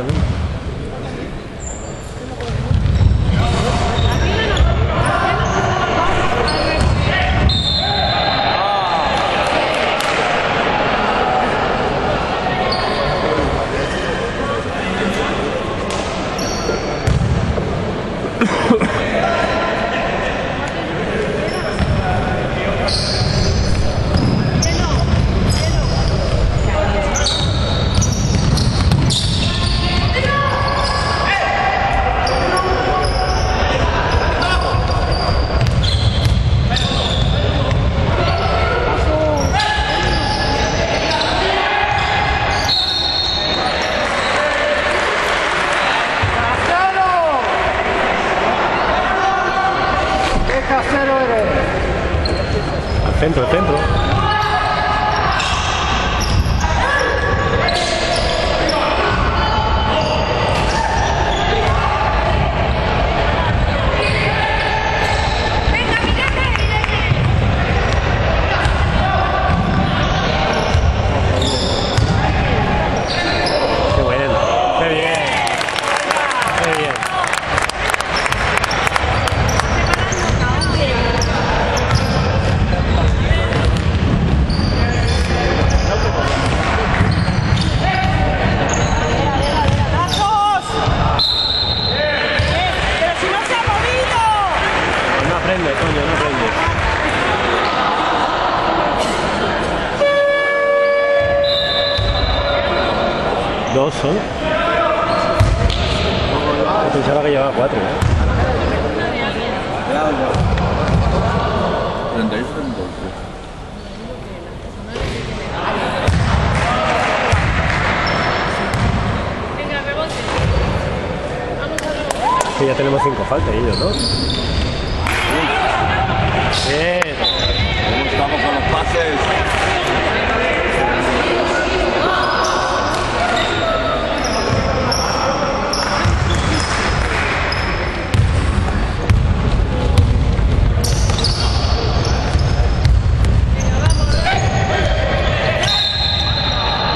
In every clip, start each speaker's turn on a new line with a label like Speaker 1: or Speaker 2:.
Speaker 1: ఉంటుంది centro, centro. Qué bueno. Qué bien. Qué bien.
Speaker 2: ¡Pero si no se ha movido!
Speaker 1: No aprende, coño, no aprende. Son. Pensaba que llevaba cuatro, ¿eh?
Speaker 3: 36, 36.
Speaker 2: Venga, rebote.
Speaker 1: Que ya tenemos cinco faltas ellos, ¿no? Bien.
Speaker 3: ¿Cómo estamos con los pases?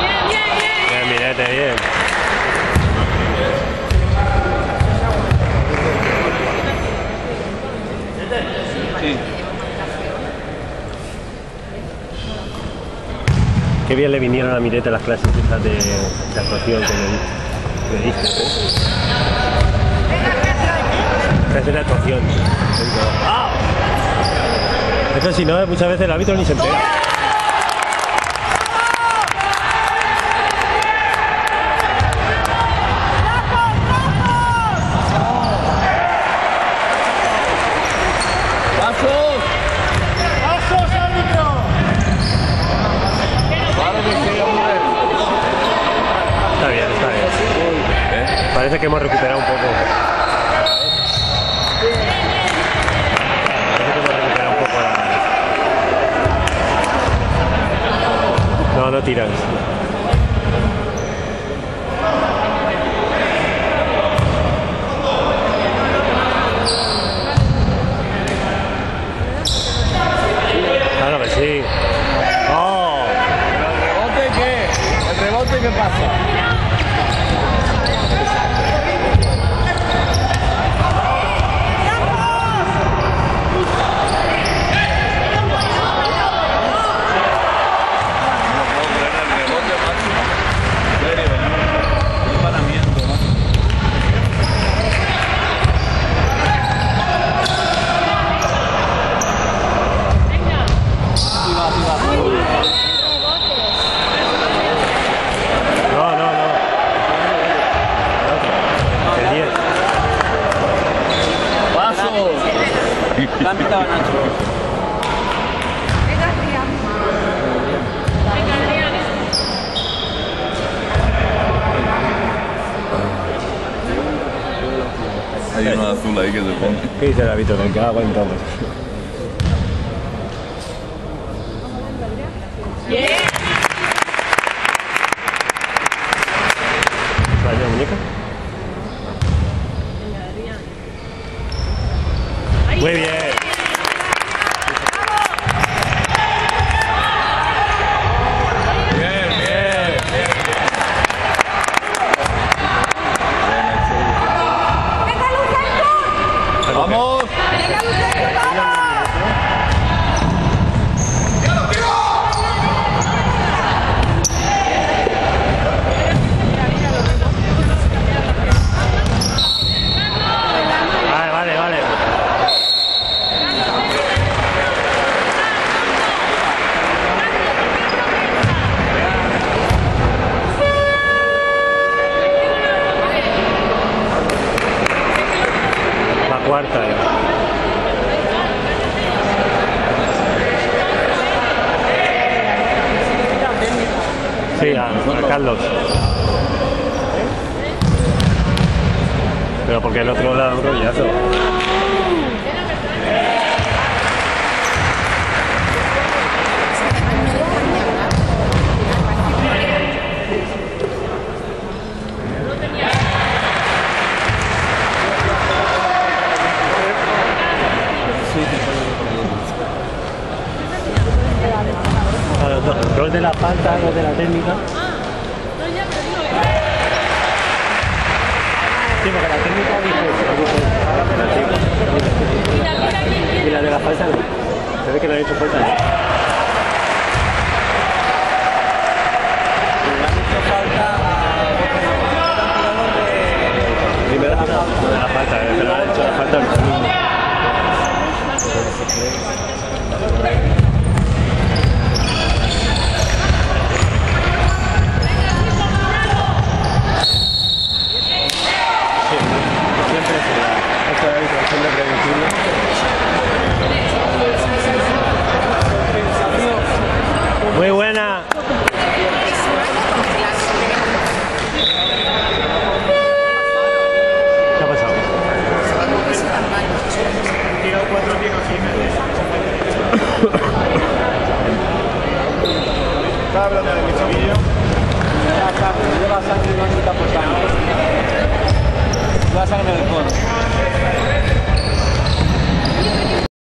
Speaker 2: Bien, bien, bien.
Speaker 1: Bien, Mirete, bien.
Speaker 3: Sí.
Speaker 1: Qué bien le vinieron a Mirete las clases estas de, actuación que le, di- le. ¿eh? Clases de actuación. ¡Ah! Eso si no, muchas veces el árbitro ni se entera.
Speaker 3: ¡Pasos!
Speaker 4: ¡Pasos, árbitro!
Speaker 3: Claro que sí, hombre.
Speaker 1: Está bien, está bien.
Speaker 3: ¿Eh?
Speaker 1: Parece que hemos recuperado un poco. Que. No, no tiras. Claro que sí. ¡Oh!
Speaker 3: ¿El rebote qué? ¿El rebote qué pasa? No puedo creer el rebote, macho. En serio, un paramiento, macho.
Speaker 1: No, no, no. El 10.
Speaker 3: ¡Pasos!
Speaker 5: La han pitado a Nacho.
Speaker 2: Venga, Adrián. Venga, Adrián.
Speaker 3: Hay uno azul ahí que se pone.
Speaker 1: ¿Qué dice el árbitro? Que haga entonces.
Speaker 2: Bien.
Speaker 1: ¿Vaya muñeca? Muy bien.
Speaker 3: favor.
Speaker 1: Cuarta. eh. Sí, a, a Carlos. Pero porque el otro le ha los dos, de la falta, dos de la técnica. Sí, porque la técnica dice, Y la de la falta no. Se ve que no ha hecho falta.
Speaker 3: Hecho falta
Speaker 1: la falta, la falta
Speaker 3: pasan en el fondo.